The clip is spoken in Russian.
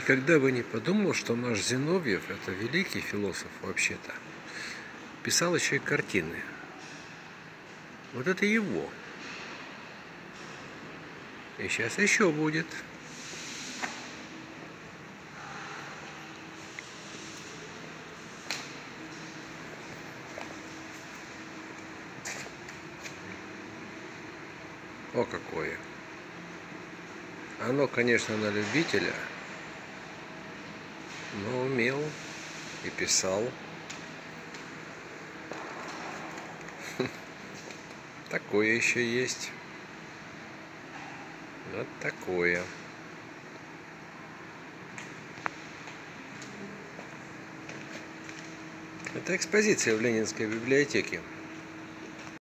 Никогда бы не подумал, что наш Зиновьев, это великий философ вообще-то, писал еще и картины. Вот это его. И сейчас еще будет. О, какое. Оно, конечно, на любителя, но умел и писал. Такое еще есть. Вот такое. Это экспозиция в Ленинской библиотеке.